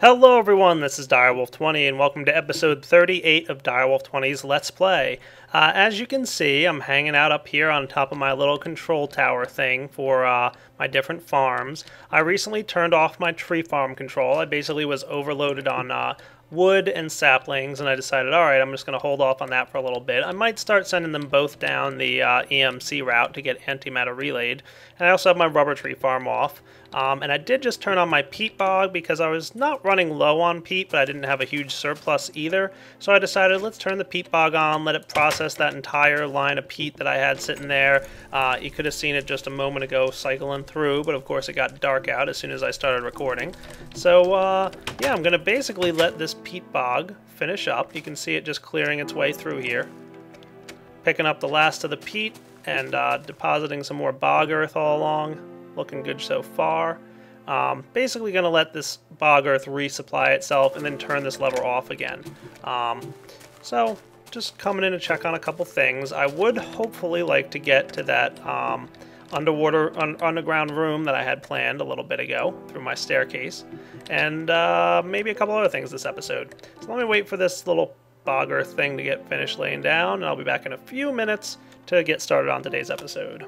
Hello everyone, this is Direwolf20 and welcome to episode 38 of Direwolf20's Let's Play. Uh, as you can see, I'm hanging out up here on top of my little control tower thing for uh, my different farms. I recently turned off my tree farm control. I basically was overloaded on uh, wood and saplings, and I decided, all right, I'm just going to hold off on that for a little bit. I might start sending them both down the uh, EMC route to get antimatter relayed. And I also have my rubber tree farm off. Um, and I did just turn on my peat bog because I was not running low on peat, but I didn't have a huge surplus either. So I decided let's turn the peat bog on, let it process that entire line of peat that I had sitting there. Uh, you could have seen it just a moment ago cycling through, but of course it got dark out as soon as I started recording. So uh, yeah, I'm going to basically let this peat bog finish up. You can see it just clearing its way through here. Picking up the last of the peat and uh, depositing some more bog earth all along looking good so far. Um, basically going to let this bog earth resupply itself and then turn this lever off again. Um, so just coming in to check on a couple things. I would hopefully like to get to that um, underwater un underground room that I had planned a little bit ago through my staircase and uh, maybe a couple other things this episode. So let me wait for this little bog earth thing to get finished laying down and I'll be back in a few minutes to get started on today's episode.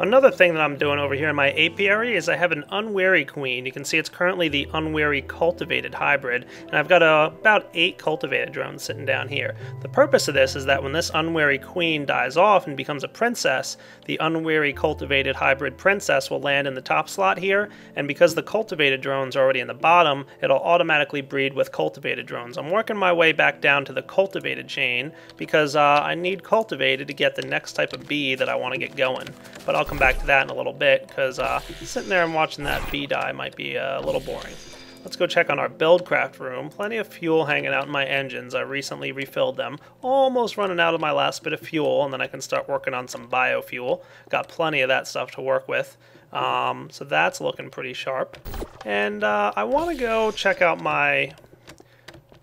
Another thing that I'm doing over here in my apiary is I have an unweary queen. You can see it's currently the unweary cultivated hybrid, and I've got uh, about eight cultivated drones sitting down here. The purpose of this is that when this unweary queen dies off and becomes a princess, the unweary cultivated hybrid princess will land in the top slot here, and because the cultivated drones are already in the bottom, it'll automatically breed with cultivated drones. I'm working my way back down to the cultivated chain because uh, I need cultivated to get the next type of bee that I want to get going. But I'll come back to that in a little bit because uh, sitting there and watching that bee die might be uh, a little boring. Let's go check on our buildcraft room. Plenty of fuel hanging out in my engines. I recently refilled them. Almost running out of my last bit of fuel, and then I can start working on some biofuel. Got plenty of that stuff to work with. Um, so that's looking pretty sharp. And uh, I want to go check out my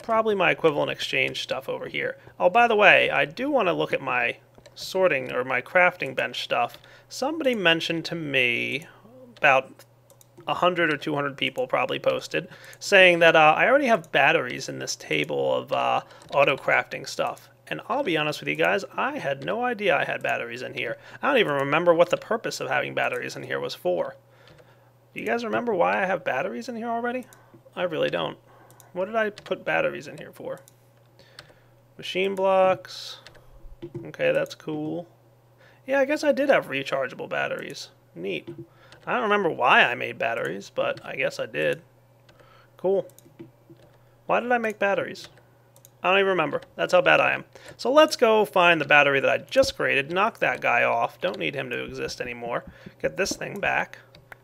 probably my equivalent exchange stuff over here. Oh, by the way, I do want to look at my sorting or my crafting bench stuff, somebody mentioned to me about 100 or 200 people probably posted saying that uh, I already have batteries in this table of uh, auto crafting stuff. And I'll be honest with you guys, I had no idea I had batteries in here. I don't even remember what the purpose of having batteries in here was for. Do you guys remember why I have batteries in here already? I really don't. What did I put batteries in here for? Machine blocks, Okay, that's cool. Yeah, I guess I did have rechargeable batteries. Neat. I don't remember why I made batteries, but I guess I did. Cool. Why did I make batteries? I don't even remember. That's how bad I am. So let's go find the battery that I just created, knock that guy off, don't need him to exist anymore, get this thing back,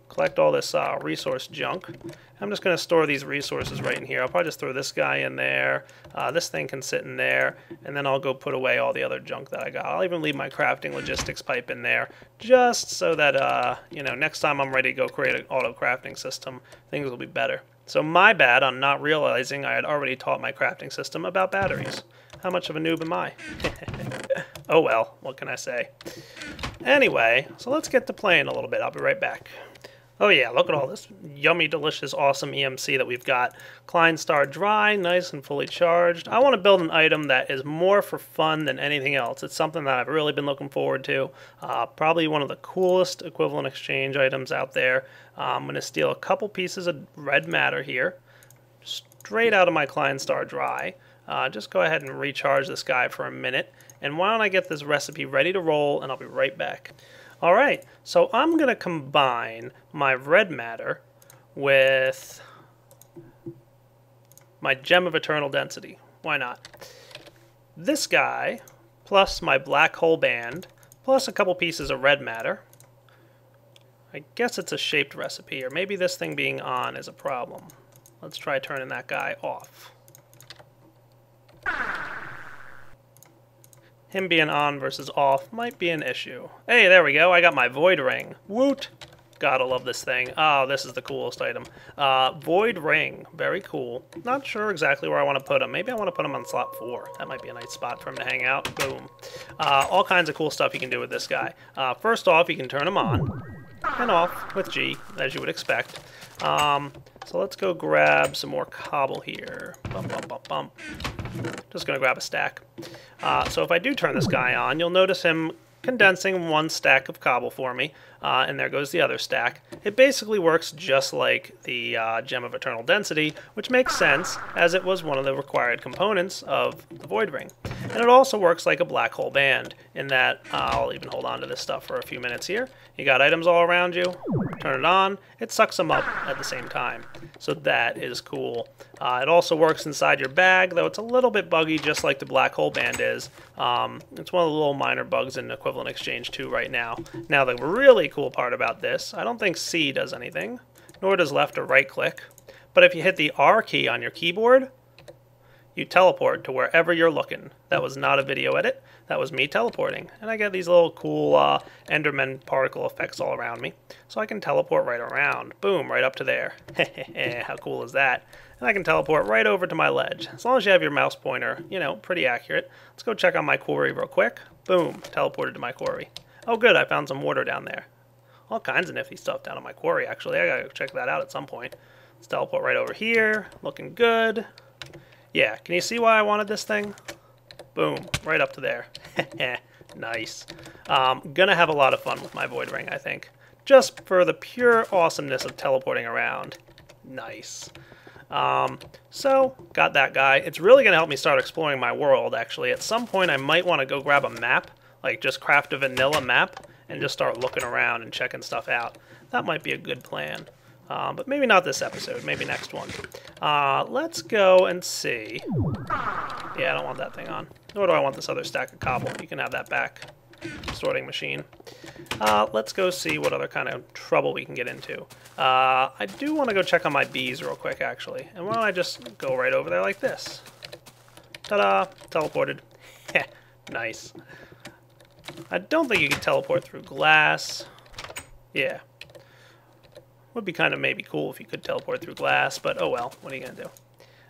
collect all this uh, resource junk. I'm just going to store these resources right in here. I'll probably just throw this guy in there. Uh, this thing can sit in there. And then I'll go put away all the other junk that I got. I'll even leave my crafting logistics pipe in there just so that, uh, you know, next time I'm ready to go create an auto crafting system, things will be better. So my bad on not realizing I had already taught my crafting system about batteries. How much of a noob am I? oh well, what can I say? Anyway, so let's get to playing a little bit. I'll be right back. Oh yeah, look at all this yummy, delicious, awesome EMC that we've got. Klein Star Drei, nice and fully charged. I want to build an item that is more for fun than anything else. It's something that I've really been looking forward to. Uh, probably one of the coolest equivalent exchange items out there. Uh, I'm going to steal a couple pieces of red matter here, straight out of my Klein Star Drei. Uh, just go ahead and recharge this guy for a minute. And why don't I get this recipe ready to roll and I'll be right back. All right, so I'm going to combine my red matter with my gem of eternal density. Why not? This guy, plus my black hole band, plus a couple pieces of red matter. I guess it's a shaped recipe, or maybe this thing being on is a problem. Let's try turning that guy off. Him being on versus off might be an issue. Hey, there we go. I got my Void Ring. Woot! Gotta love this thing. Oh, this is the coolest item. Uh, Void Ring. Very cool. Not sure exactly where I want to put him. Maybe I want to put him on slot 4. That might be a nice spot for him to hang out. Boom. Uh, all kinds of cool stuff you can do with this guy. Uh, first off, you can turn him on and off with G, as you would expect. Um, so let's go grab some more cobble here. Just going to grab a stack. Uh, so if I do turn this guy on, you'll notice him condensing one stack of cobble for me, uh, and there goes the other stack. It basically works just like the uh, Gem of Eternal Density, which makes sense as it was one of the required components of the Void Ring. And it also works like a black hole band, in that uh, I'll even hold on to this stuff for a few minutes here. You got items all around you, turn it on, it sucks them up at the same time. So that is cool. Uh, it also works inside your bag, though it's a little bit buggy just like the black hole band is. Um, it's one of the little minor bugs in Equivalent Exchange 2 right now. Now the really cool part about this, I don't think C does anything, nor does left or right click. But if you hit the R key on your keyboard, you teleport to wherever you're looking. That was not a video edit. That was me teleporting. And I get these little cool uh, Enderman particle effects all around me. So I can teleport right around. Boom, right up to there. How cool is that? And I can teleport right over to my ledge. As long as you have your mouse pointer, you know, pretty accurate. Let's go check on my quarry real quick. Boom, teleported to my quarry. Oh good, I found some water down there. All kinds of nifty stuff down on my quarry, actually. I gotta check that out at some point. Let's teleport right over here. Looking good. Yeah, can you see why I wanted this thing? Boom, right up to there. nice. Um, gonna have a lot of fun with my Void Ring, I think. Just for the pure awesomeness of teleporting around. Nice. Um, so, got that guy. It's really going to help me start exploring my world, actually. At some point, I might want to go grab a map, like just craft a vanilla map, and just start looking around and checking stuff out. That might be a good plan. Um, but maybe not this episode, maybe next one. Uh, let's go and see. Yeah, I don't want that thing on. Nor do I want this other stack of cobble. You can have that back. Sorting machine. Uh, let's go see what other kind of trouble we can get into. Uh, I do want to go check on my bees real quick, actually. And why don't I just go right over there like this? Ta-da! Teleported. nice. I don't think you can teleport through glass. Yeah, would be kind of maybe cool if you could teleport through glass, but oh well, what are you going to do?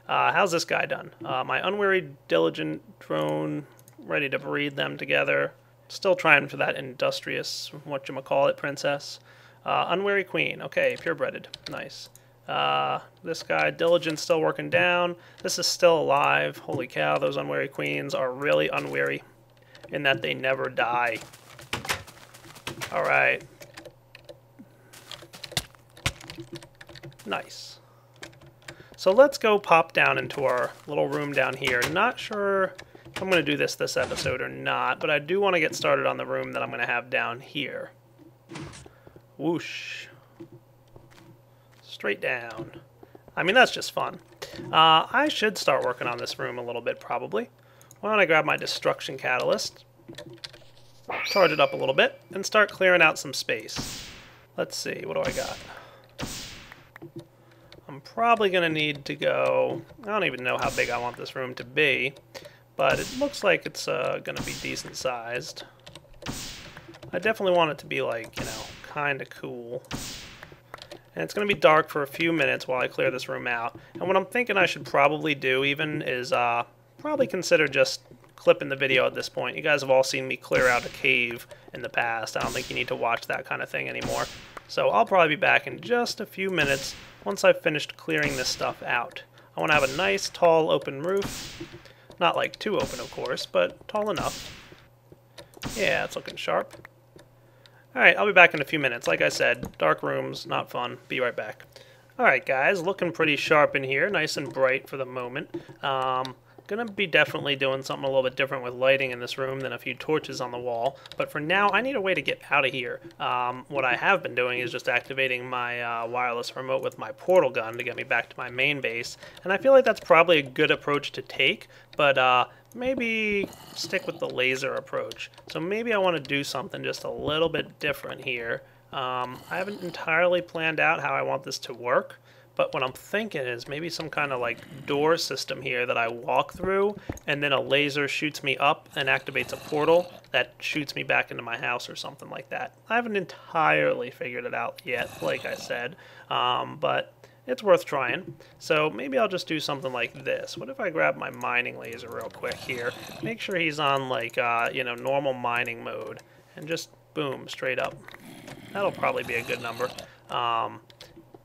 Uh, how's this guy done? Uh, my unweary, diligent drone, ready to breed them together. Still trying for that industrious, what you call it, princess. Uh, unweary queen, okay, purebreded, nice. Uh, this guy, diligent, still working down. This is still alive. Holy cow, those unweary queens are really unwary in that they never die. All right, Nice. So let's go pop down into our little room down here. Not sure if I'm going to do this this episode or not, but I do want to get started on the room that I'm going to have down here. Whoosh. Straight down. I mean, that's just fun. Uh, I should start working on this room a little bit, probably. Why don't I grab my Destruction Catalyst, charge it up a little bit, and start clearing out some space. Let's see, what do I got? I'm probably going to need to go... I don't even know how big I want this room to be, but it looks like it's uh, going to be decent sized. I definitely want it to be like, you know, kind of cool. And it's going to be dark for a few minutes while I clear this room out. And what I'm thinking I should probably do even is uh, probably consider just clipping the video at this point. You guys have all seen me clear out a cave in the past. I don't think you need to watch that kind of thing anymore. So I'll probably be back in just a few minutes once I've finished clearing this stuff out. I want to have a nice, tall, open roof. Not like too open, of course, but tall enough. Yeah, it's looking sharp. Alright, I'll be back in a few minutes. Like I said, dark rooms, not fun. Be right back. Alright guys, looking pretty sharp in here. Nice and bright for the moment. Um, Gonna be definitely doing something a little bit different with lighting in this room than a few torches on the wall. But for now, I need a way to get out of here. Um, what I have been doing is just activating my uh, wireless remote with my portal gun to get me back to my main base. And I feel like that's probably a good approach to take, but uh, maybe stick with the laser approach. So maybe I want to do something just a little bit different here. Um, I haven't entirely planned out how I want this to work. But what I'm thinking is maybe some kind of like door system here that I walk through and then a laser shoots me up and activates a portal that shoots me back into my house or something like that. I haven't entirely figured it out yet, like I said, um, but it's worth trying. So maybe I'll just do something like this. What if I grab my mining laser real quick here, make sure he's on like, uh, you know, normal mining mode and just boom, straight up. That'll probably be a good number. Um,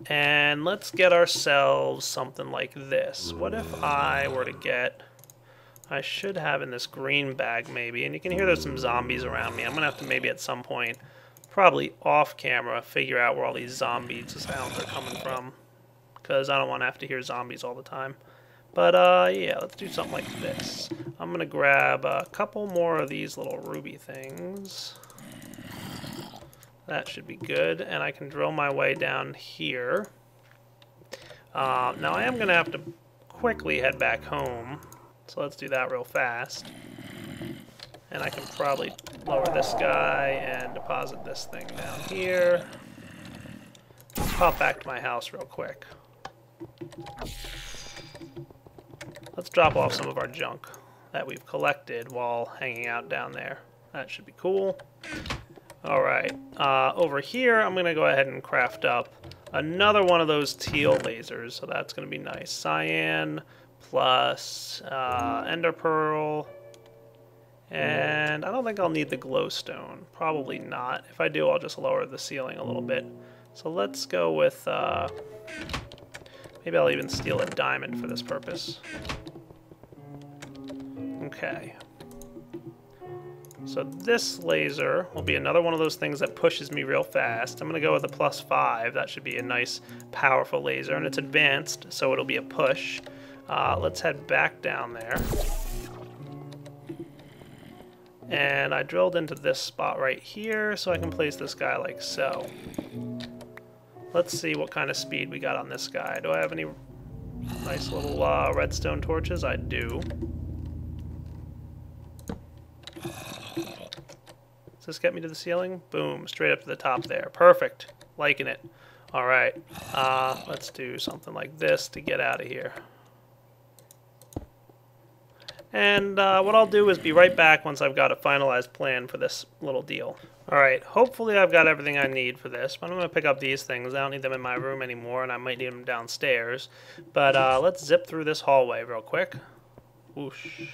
And let's get ourselves something like this. What if I were to get... I should have in this green bag maybe, and you can hear there's some zombies around me. I'm going to have to maybe at some point, probably off camera, figure out where all these zombies sounds are coming from. Because I don't want to have to hear zombies all the time. But uh, yeah, let's do something like this. I'm going to grab a couple more of these little ruby things. That should be good, and I can drill my way down here. Uh, now I am going to have to quickly head back home, so let's do that real fast. And I can probably lower this guy and deposit this thing down here. Let's pop back to my house real quick. Let's drop off some of our junk that we've collected while hanging out down there. That should be cool. Alright, uh, over here I'm to go ahead and craft up another one of those teal lasers, so that's to be nice. Cyan plus uh, ender pearl, and I don't think I'll need the glowstone. Probably not. If I do, I'll just lower the ceiling a little bit. So let's go with, uh, maybe I'll even steal a diamond for this purpose. Okay, so this laser will be another one of those things that pushes me real fast. I'm going to go with a plus 5. That should be a nice, powerful laser. And it's advanced, so it'll be a push. Uh, let's head back down there. And I drilled into this spot right here, so I can place this guy like so. Let's see what kind of speed we got on this guy. Do I have any nice little uh, redstone torches? I do. Does this get me to the ceiling? Boom, straight up to the top there. Perfect. Liking it. All right, uh, let's do something like this to get out of here. And uh, what I'll do is be right back once I've got a finalized plan for this little deal. Alright, hopefully I've got everything I need for this, but I'm going to pick up these things. I don't need them in my room anymore, and I might need them downstairs. But uh, let's zip through this hallway real quick. Whoosh.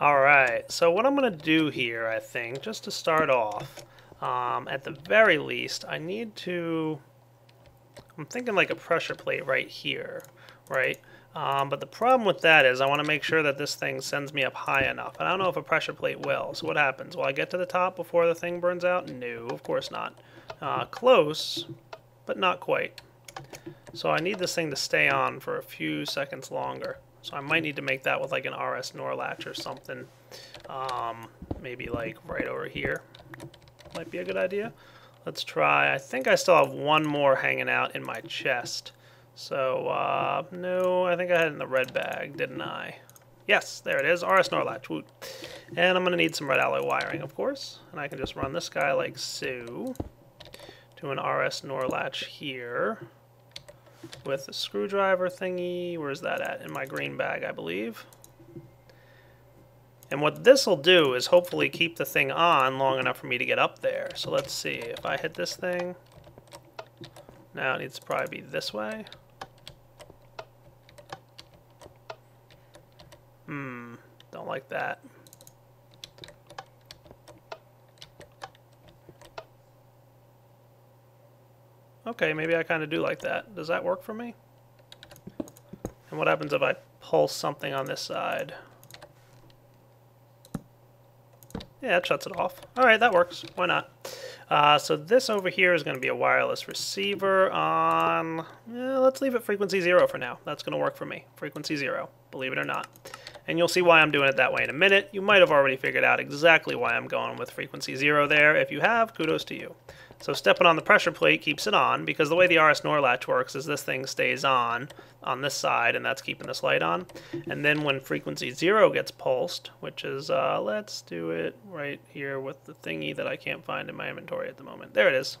Alright, so what I'm going to do here, I think, just to start off, um, at the very least, I need to... I'm thinking like a pressure plate right here, right? Um, but the problem with that is I want to make sure that this thing sends me up high enough. And I don't know if a pressure plate will. So what happens? Will I get to the top before the thing burns out? No, of course not. Uh, close, but not quite. So I need this thing to stay on for a few seconds longer. So I might need to make that with like an RS NOR latch or something. Um, maybe like right over here. Might be a good idea. Let's try. I think I still have one more hanging out in my chest. So, uh, no, I think I had it in the red bag, didn't I? Yes, there it is, RS NOR latch, woot. And I'm to need some red alloy wiring, of course. And I can just run this guy like so. To an RS NOR latch here with the screwdriver thingy. Where's that at? In my green bag, I believe. And what this will do is hopefully keep the thing on long enough for me to get up there. So let's see. If I hit this thing, now it needs to probably be this way. Hmm, don't like that. Okay, maybe I kind of do like that. Does that work for me? And what happens if I pulse something on this side? Yeah, it shuts it off. Alright, that works. Why not? Uh, so this over here is going to be a wireless receiver on... Let's leave it frequency zero for now. That's going to work for me. Frequency zero, believe it or not and you'll see why I'm doing it that way in a minute. You might have already figured out exactly why I'm going with frequency zero there. If you have, kudos to you. So stepping on the pressure plate keeps it on, because the way the RS NOR latch works is this thing stays on on this side, and that's keeping this light on. And then when frequency zero gets pulsed, which is, uh, let's do it right here with the thingy that I can't find in my inventory at the moment. There it is.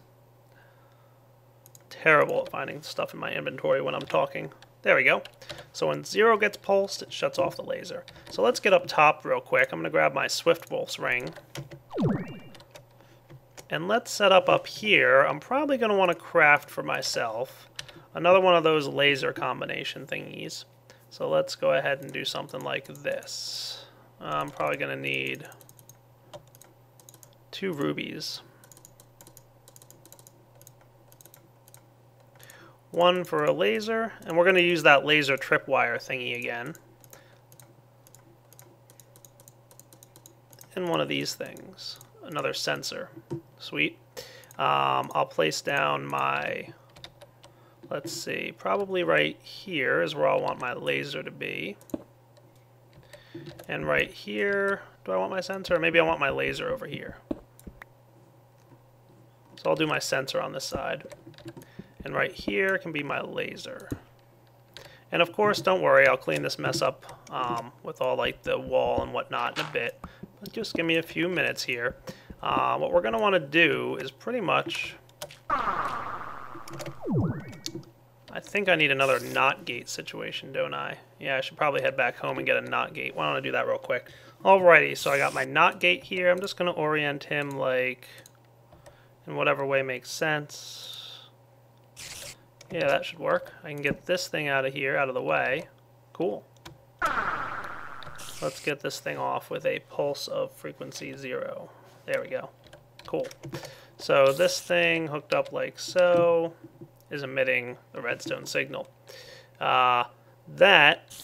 Terrible at finding stuff in my inventory when I'm talking. There we go. So when zero gets pulsed, it shuts off the laser. So let's get up top real quick. I'm going to grab my Swift Wolf's ring. And let's set up up here. I'm probably going to want to craft for myself another one of those laser combination thingies. So let's go ahead and do something like this. I'm probably going to need two rubies. one for a laser, and we're going to use that laser tripwire thingy again. And one of these things, another sensor. Sweet. Um, I'll place down my, let's see, probably right here is where I want my laser to be. And right here, do I want my sensor? maybe I want my laser over here. So I'll do my sensor on this side. And right here can be my laser. And of course, don't worry, I'll clean this mess up um, with all like the wall and whatnot in a bit. But just give me a few minutes here. Uh, what we're going to want to do is pretty much... I think I need another NOT gate situation, don't I? Yeah, I should probably head back home and get a NOT gate. Why don't I do that real quick? Alrighty, so I got my NOT gate here. I'm just going to orient him like in whatever way makes sense. Yeah, that should work. I can get this thing out of here, out of the way. Cool. Let's get this thing off with a pulse of frequency zero. There we go. Cool. So this thing hooked up like so is emitting the redstone signal. Uh, that,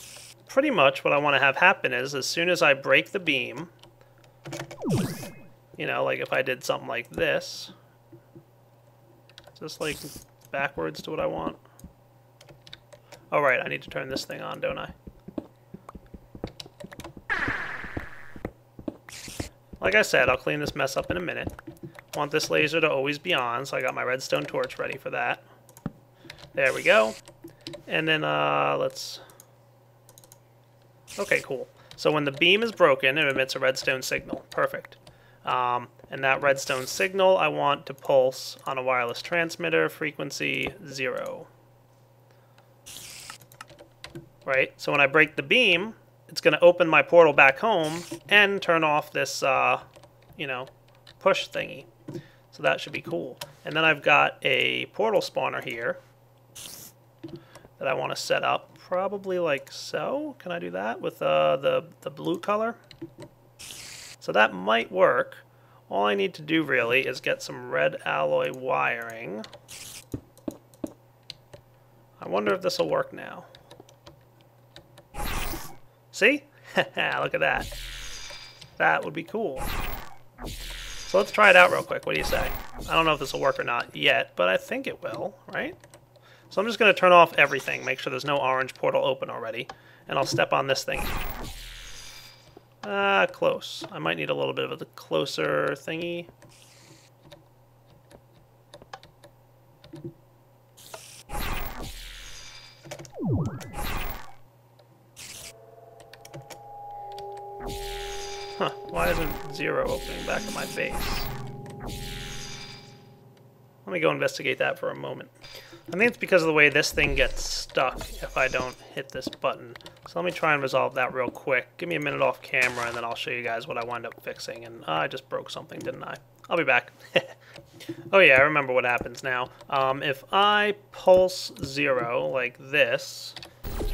pretty much what I want to have happen is as soon as I break the beam, you know, like if I did something like this, is this like backwards to what I want? Oh right, I need to turn this thing on, don't I? Like I said, I'll clean this mess up in a minute. Want this laser to always be on, so I got my redstone torch ready for that. There we go. And then, uh, let's... Okay, cool. So when the beam is broken, it emits a redstone signal. Perfect. Um, and that redstone signal I want to pulse on a wireless transmitter, frequency 0. Right? So when I break the beam, it's going to open my portal back home and turn off this, uh, you know, push thingy. So that should be cool. And then I've got a portal spawner here that I want to set up. Probably like so. Can I do that with uh, the, the blue color? So that might work. All I need to do really is get some red alloy wiring. I wonder if this will work now. See? Look at that. That would be cool. So let's try it out real quick. What do you say? I don't know if this will work or not yet, but I think it will, right? So I'm just going to turn off everything, make sure there's no orange portal open already, and I'll step on this thing. Ah, uh, close. I might need a little bit of a closer thingy. Huh, why isn't zero opening back in my face? Let me go investigate that for a moment. I think it's because of the way this thing gets stuck if I don't hit this button. So let me try and resolve that real quick. Give me a minute off camera and then I'll show you guys what I wind up fixing. And uh, I just broke something, didn't I? I'll be back. oh yeah, I remember what happens now. Um, if I pulse zero like this,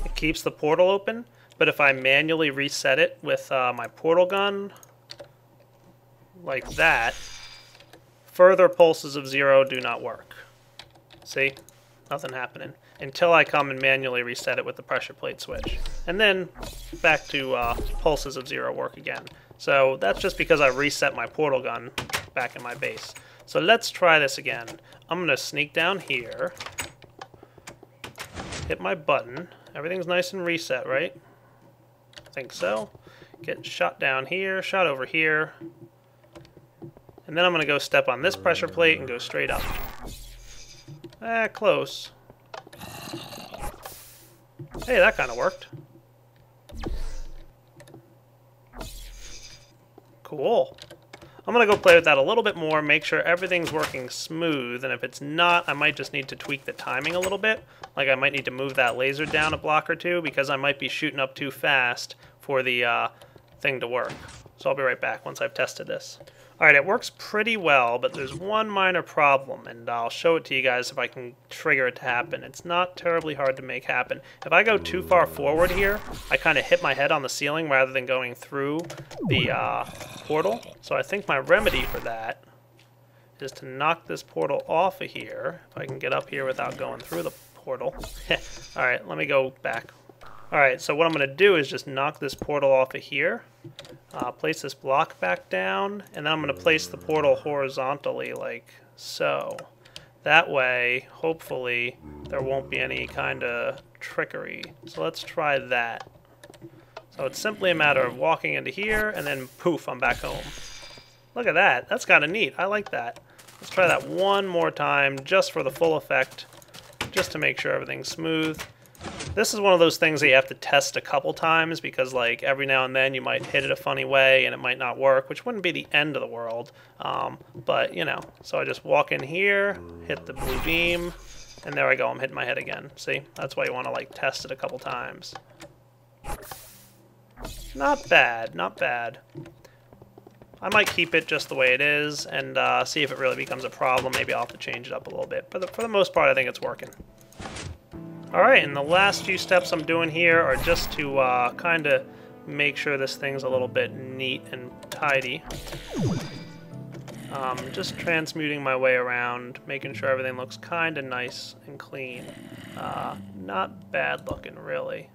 it keeps the portal open. But if I manually reset it with uh, my portal gun, like that, further pulses of zero do not work. See? nothing happening until I come and manually reset it with the pressure plate switch. And then back to uh, pulses of zero work again. So that's just because I reset my portal gun back in my base. So let's try this again. I'm going to sneak down here, hit my button. Everything's nice and reset, right? Think so. Get shot down here, shot over here. And then I'm going to go step on this pressure plate and go straight up. Eh, close. Hey, that kind of worked. Cool. I'm going to go play with that a little bit more, make sure everything's working smooth, and if it's not, I might just need to tweak the timing a little bit. Like I might need to move that laser down a block or two, because I might be shooting up too fast for the uh, thing to work. So I'll be right back once I've tested this. Alright, it works pretty well, but there's one minor problem, and I'll show it to you guys if I can trigger it to happen. It's not terribly hard to make happen. If I go too far forward here, I kind of hit my head on the ceiling rather than going through the uh, portal. So I think my remedy for that is to knock this portal off of here, if I can get up here without going through the portal. Alright, let me go back. Alright, so what I'm going to do is just knock this portal off of here. Uh, place this block back down, and then I'm going to place the portal horizontally like so. That way, hopefully, there won't be any kind of trickery. So let's try that. So it's simply a matter of walking into here, and then poof, I'm back home. Look at that. That's kind of neat. I like that. Let's try that one more time, just for the full effect, just to make sure everything's smooth. This is one of those things that you have to test a couple times because like every now and then you might hit it a funny way and it might not work, which wouldn't be the end of the world. Um, but you know, so I just walk in here, hit the blue beam, and there I go, I'm hitting my head again. See, that's why you want to like test it a couple times. Not bad, not bad. I might keep it just the way it is and uh, see if it really becomes a problem. Maybe I'll have to change it up a little bit. But for the most part, I think it's working. Alright, and the last few steps I'm doing here are just to uh, kind of make sure this thing's a little bit neat and tidy. Um, just transmuting my way around, making sure everything looks kind of nice and clean. Uh, not bad looking, really.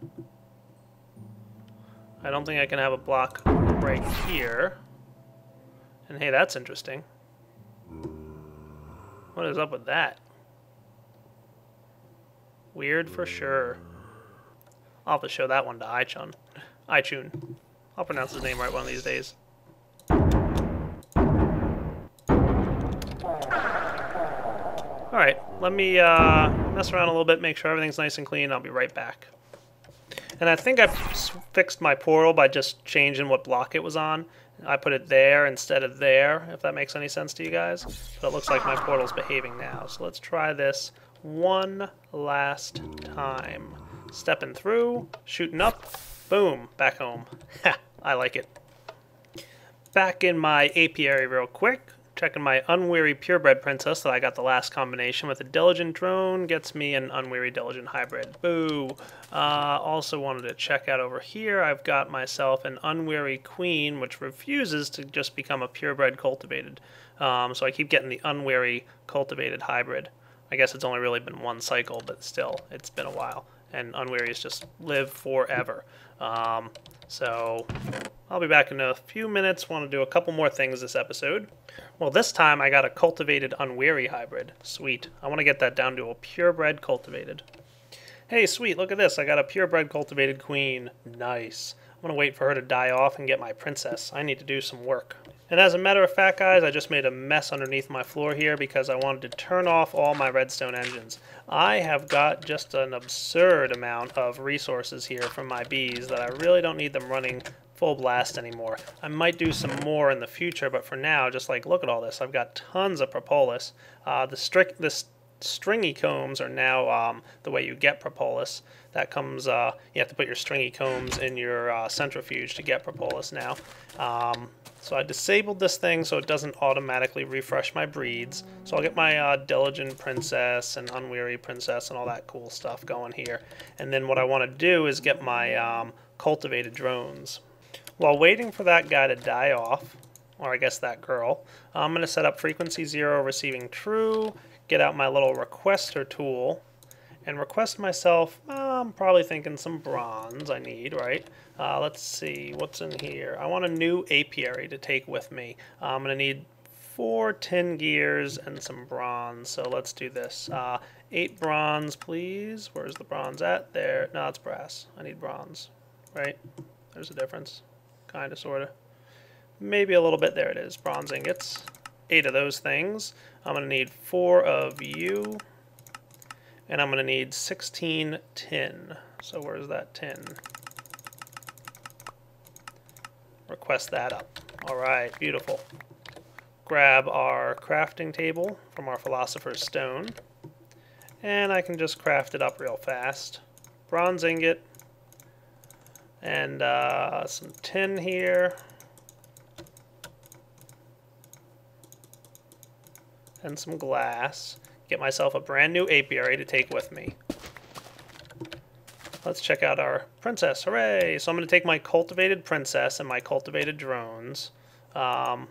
I don't think I can have a block right here. And hey, that's interesting. What is up with that? Weird for sure. I'll have to show that one to Ichun. Ichun. I'll pronounce his name right one of these days. Alright, let me uh, mess around a little bit, make sure everything's nice and clean, I'll be right back. And I think I fixed my portal by just changing what block it was on. I put it there instead of there, if that makes any sense to you guys. But it looks like my portal's behaving now. So let's try this one last time. Stepping through, shooting up, boom, back home. Ha, I like it. Back in my apiary real quick, checking my Unweary Purebred Princess that I got the last combination with a Diligent Drone, gets me an Unweary Diligent Hybrid. Boo! Uh, also wanted to check out over here, I've got myself an Unweary Queen, which refuses to just become a Purebred Cultivated. Um, so I keep getting the Unweary Cultivated Hybrid. I guess it's only really been one cycle, but still, it's been a while. And Unwearies just live forever. Um, so I'll be back in a few minutes. Want to do a couple more things this episode. Well, this time I got a cultivated Unweary hybrid. Sweet. I want to get that down to a purebred cultivated. Hey, sweet, look at this. I got a purebred cultivated queen. Nice. I'm going to wait for her to die off and get my princess. I need to do some work. And as a matter of fact, guys, I just made a mess underneath my floor here because I wanted to turn off all my redstone engines. I have got just an absurd amount of resources here from my bees that I really don't need them running full blast anymore. I might do some more in the future, but for now, just like, look at all this. I've got tons of propolis. Uh, the strict, this stringy combs are now um, the way you get propolis. That comes, uh, you have to put your stringy combs in your uh, centrifuge to get propolis now. Um, so I disabled this thing so it doesn't automatically refresh my breeds. So I'll get my uh, Diligent Princess and Unweary Princess and all that cool stuff going here. And then what I want to do is get my um, cultivated drones. While waiting for that guy to die off, or I guess that girl, I'm going to set up frequency 0 receiving true, get out my little requester tool, and request myself, uh, I'm probably thinking some bronze I need, right? Uh, let's see, what's in here? I want a new apiary to take with me. Uh, I'm going to need four tin gears and some bronze, so let's do this. Uh, eight bronze, please. Where's the bronze at? There. No, it's brass. I need bronze, right? There's a difference. Kind of, sort of. Maybe a little bit. There it is. Bronze ingots. Eight of those things. I'm going to need four of you. And I'm going to need 16 tin. So where's that tin? Request that up. All right, beautiful. Grab our crafting table from our Philosopher's Stone. And I can just craft it up real fast. Bronze ingot, and uh, some tin here. And some glass. Get myself a brand new apiary to take with me. Let's check out our princess. Hooray! So I'm going to take my cultivated princess and my cultivated drones. Um,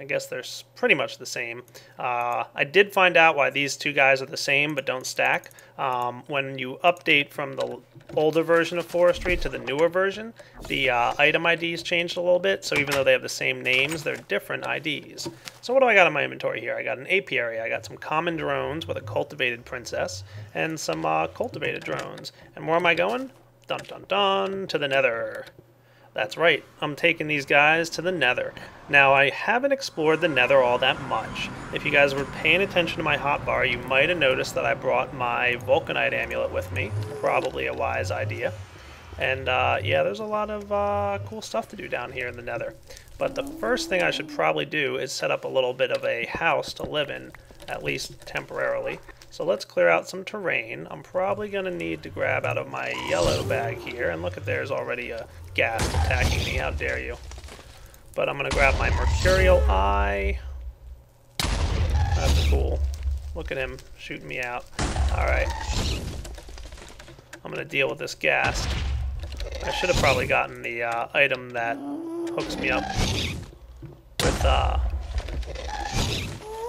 I guess they're pretty much the same. Uh, I did find out why these two guys are the same but don't stack. Um, when you update from the older version of Forestry to the newer version, the uh, item IDs changed a little bit, so even though they have the same names, they're different IDs. So what do I got in my inventory here? I got an apiary, I got some common drones with a cultivated princess, and some uh, cultivated drones. And where am I going? Dun dun dun, to the nether. That's right, I'm taking these guys to the nether. Now, I haven't explored the nether all that much. If you guys were paying attention to my hotbar, you might have noticed that I brought my Volcanite amulet with me. Probably a wise idea. And uh, yeah, there's a lot of uh, cool stuff to do down here in the nether. But the first thing I should probably do is set up a little bit of a house to live in, at least temporarily. So let's clear out some terrain. I'm probably going to need to grab out of my yellow bag here. And look at there's already a ghast attacking me. How dare you. But I'm to grab my Mercurial Eye. That's cool. Look at him shooting me out. Alright. I'm to deal with this ghast. I should have probably gotten the uh, item that hooks me up with uh,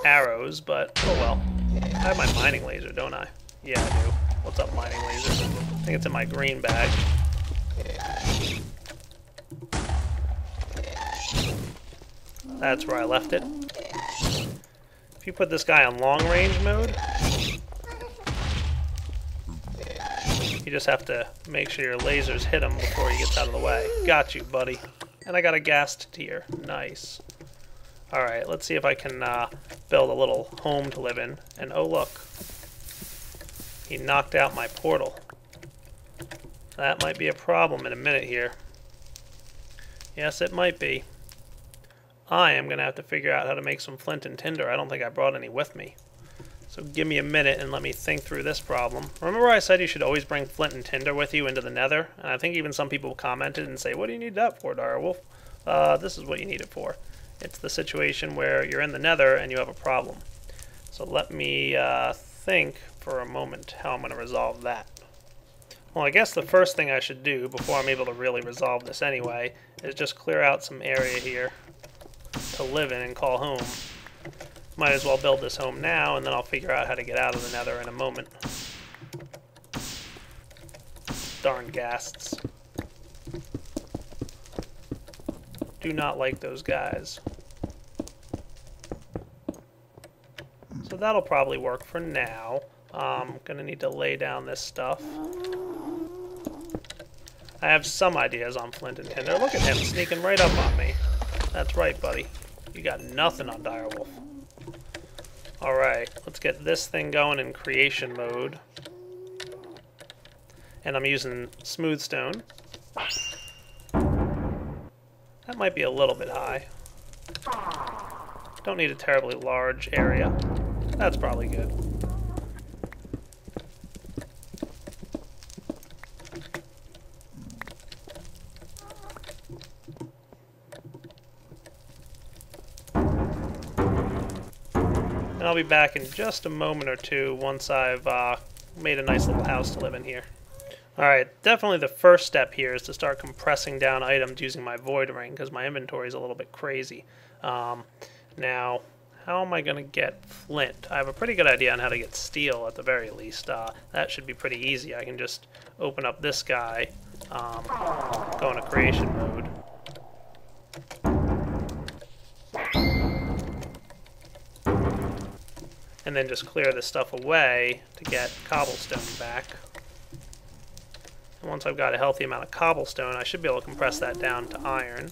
arrows, but oh well. I have my mining laser, don't I? Yeah, I do. What's up, mining laser? I think it's in my green bag. That's where I left it. If you put this guy on long range mode, you just have to make sure your lasers hit him before he gets out of the way. Got you, buddy. And I got a ghast tear. Nice. Alright, let's see if I can uh, build a little home to live in. And oh look, he knocked out my portal. That might be a problem in a minute here. Yes, it might be. I am going to have to figure out how to make some flint and tinder. I don't think I brought any with me. So give me a minute and let me think through this problem. Remember I said you should always bring flint and tinder with you into the nether? And I think even some people commented and say, what do you need that for, Direwolf? Uh, this is what you need it for. It's the situation where you're in the nether and you have a problem. So let me uh, think for a moment how I'm going to resolve that. Well, I guess the first thing I should do before I'm able to really resolve this anyway is just clear out some area here to live in and call home. Might as well build this home now and then I'll figure out how to get out of the nether in a moment. Darn ghasts. Do not like those guys. So that'll probably work for now. I'm um, gonna need to lay down this stuff. I have some ideas on Flint and Tinder. Look at him sneaking right up on me. That's right, buddy. You got nothing on Direwolf. Alright, let's get this thing going in creation mode. And I'm using smooth stone. That might be a little bit high. Don't need a terribly large area. That's probably good. I'll be back in just a moment or two once I've uh, made a nice little house to live in here. Alright, definitely the first step here is to start compressing down items using my void ring because my inventory is a little bit crazy. Um, now, how am I going to get flint? I have a pretty good idea on how to get steel at the very least. Uh, that should be pretty easy. I can just open up this guy, um, go into creation mode. And then just clear this stuff away to get cobblestone back. And once I've got a healthy amount of cobblestone, I should be able to compress that down to iron.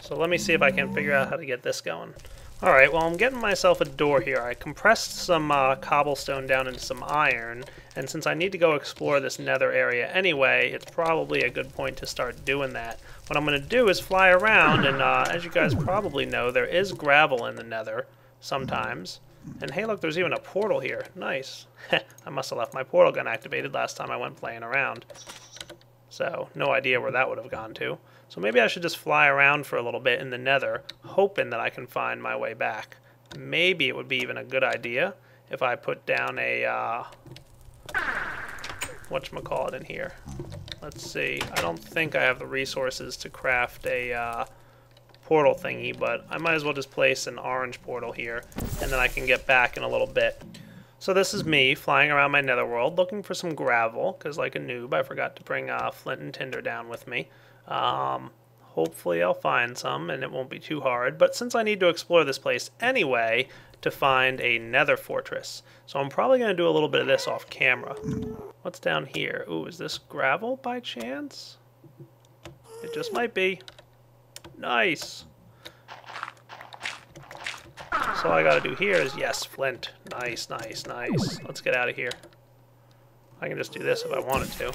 So let me see if I can figure out how to get this going. Alright, well I'm getting myself a door here. I compressed some uh, cobblestone down into some iron, and since I need to go explore this nether area anyway, it's probably a good point to start doing that. What I'm going to do is fly around, and uh, as you guys probably know, there is gravel in the nether sometimes. And hey look, there's even a portal here. Nice. I must have left my portal gun activated last time I went playing around. So, no idea where that would have gone to. So maybe I should just fly around for a little bit in the nether, hoping that I can find my way back. Maybe it would be even a good idea if I put down a uh, whatchamacallit in here. Let's see. I don't think I have the resources to craft a uh, portal thingy, but I might as well just place an orange portal here, and then I can get back in a little bit. So this is me flying around my netherworld looking for some gravel, because like a noob, I forgot to bring uh, flint and tinder down with me. Um, hopefully I'll find some, and it won't be too hard, but since I need to explore this place anyway, to find a nether fortress. So I'm probably going to do a little bit of this off camera. What's down here? Ooh, is this gravel by chance? It just might be. Nice. So all I gotta do here is, yes, flint. Nice, nice, nice. Let's get out of here. I can just do this if I wanted to.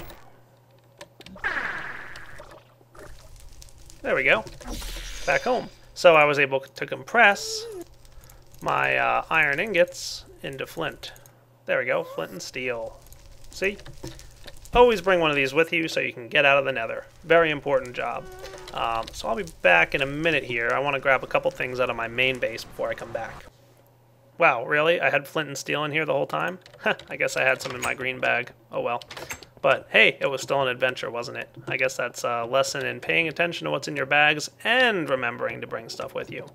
There we go. Back home. So I was able to compress my uh, iron ingots into flint. There we go, flint and steel. See? Always bring one of these with you so you can get out of the nether. Very important job. Um, so I'll be back in a minute here. I want to grab a couple things out of my main base before I come back. Wow, really? I had flint and steel in here the whole time? I guess I had some in my green bag. Oh well. But hey, it was still an adventure, wasn't it? I guess that's a lesson in paying attention to what's in your bags and remembering to bring stuff with you.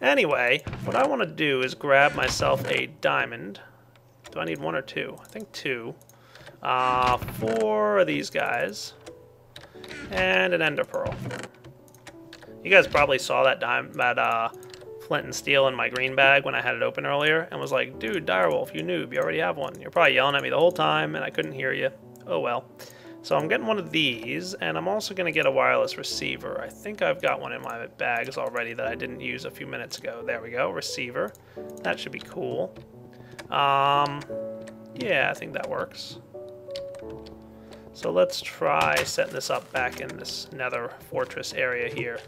Anyway, what I want to do is grab myself a diamond. Do I need one or two? I think two. Uh, four of these guys. And an ender pearl. You guys probably saw that dime, that uh, flint and steel in my green bag when I had it open earlier and was like, dude, Direwolf, you noob, you already have one. You're probably yelling at me the whole time and I couldn't hear you. Oh well. So I'm getting one of these, and I'm also going to get a wireless receiver. I think I've got one in my bags already that I didn't use a few minutes ago. There we go, receiver. That should be cool. Um, yeah, I think that works. So let's try setting this up back in this nether fortress area here.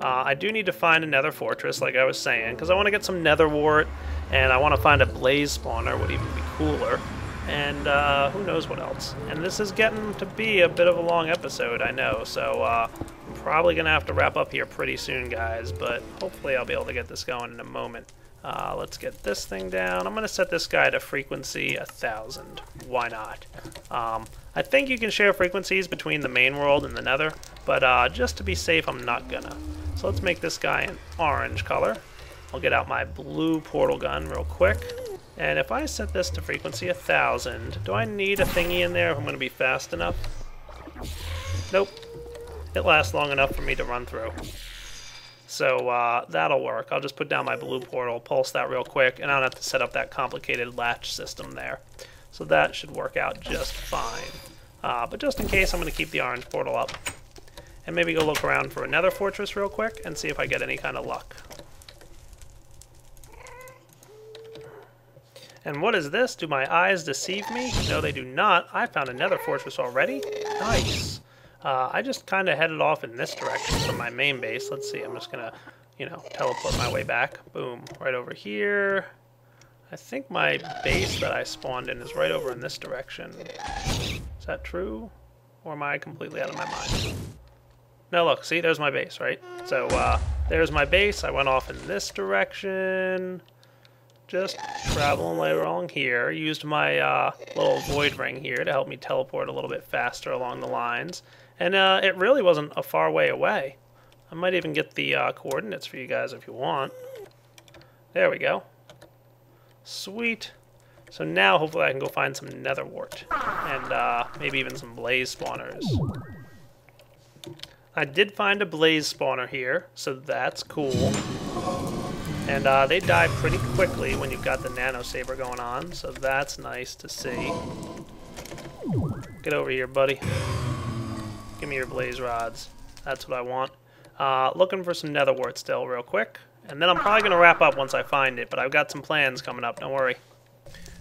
Uh, I do need to find a nether fortress, like I was saying, because I want to get some nether wart, and I want to find a blaze spawner would even be cooler. And uh, who knows what else. And this is getting to be a bit of a long episode, I know, so uh, I'm probably going to have to wrap up here pretty soon, guys, but hopefully I'll be able to get this going in a moment. Uh, let's get this thing down. I'm going to set this guy to frequency 1000. Why not? Um, I think you can share frequencies between the main world and the nether, but uh, just to be safe, I'm not gonna. So let's make this guy an orange color. I'll get out my blue portal gun real quick. And if I set this to frequency 1000, do I need a thingy in there if I'm going to be fast enough? Nope. It lasts long enough for me to run through. So uh, that'll work. I'll just put down my blue portal, pulse that real quick, and I don't have to set up that complicated latch system there. So that should work out just fine. Uh, but just in case, I'm going to keep the orange portal up. And maybe go look around for another fortress real quick and see if I get any kind of luck. And what is this? Do my eyes deceive me? No, they do not. I found another fortress already. Nice. Uh, I just kind of headed off in this direction from my main base. Let's see, I'm just going to, you know, teleport my way back. Boom, right over here. I think my base that I spawned in is right over in this direction. Is that true? Or am I completely out of my mind? No, look, see, there's my base, right? So, uh, there's my base. I went off in this direction. Just traveling along here. Used my uh, little void ring here to help me teleport a little bit faster along the lines. And uh, it really wasn't a far way away. I might even get the uh, coordinates for you guys if you want. There we go. Sweet. So now hopefully I can go find some nether wart. And uh, maybe even some blaze spawners. I did find a blaze spawner here, so that's cool. And uh, they die pretty quickly when you've got the nano saber going on, so that's nice to see. Get over here, buddy. Give me your blaze rods. That's what I want. Uh, looking for some nether wart still real quick. And then I'm probably going to wrap up once I find it, but I've got some plans coming up, don't worry.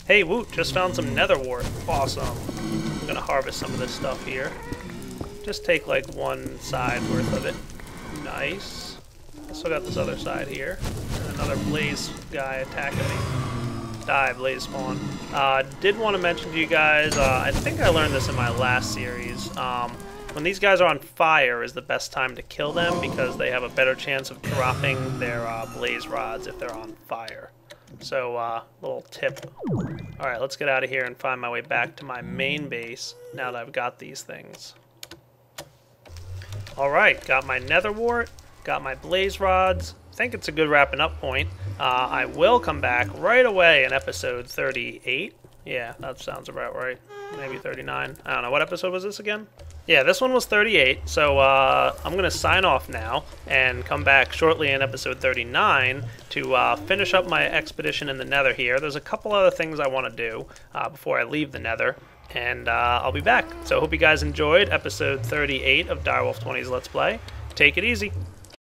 Hey, Woot, just found some nether wart. Awesome. I'm going to harvest some of this stuff here. Just take like one side worth of it. Nice. I still got this other side here. Another blaze guy attacking me. Die, blaze spawn. Uh, did want to mention to you guys, uh, I think I learned this in my last series. Um, when these guys are on fire is the best time to kill them because they have a better chance of dropping their uh, blaze rods if they're on fire. So, uh, little tip. Alright, let's get out of here and find my way back to my main base now that I've got these things. Alright, got my nether wart, got my blaze rods. I think it's a good wrapping up point. Uh, I will come back right away in episode 38. Yeah, that sounds about right. Maybe 39. I don't know. What episode was this again? Yeah, this one was 38, so uh, I'm going to sign off now and come back shortly in episode 39 to uh, finish up my expedition in the nether here. There's a couple other things I want to do uh, before I leave the nether, and uh, I'll be back. So I hope you guys enjoyed episode 38 of Direwolf 20's Let's Play. Take it easy.